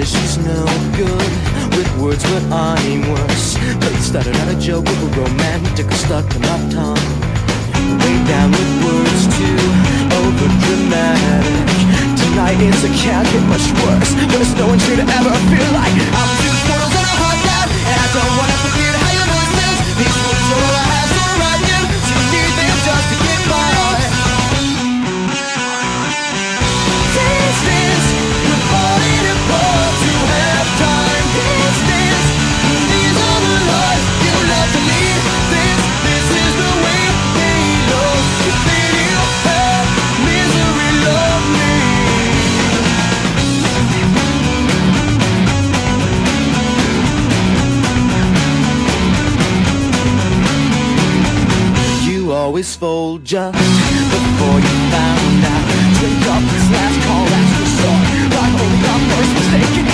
was no good with words, but I'm worse. But it started out a joke with a romantic stuck in my tongue. Way down with words too over dramatic. Tonight it's a can't get much worse, but it's no one should ever feel like Fold just before you found out. Drink up this last call, last resort. Like only our first mistake.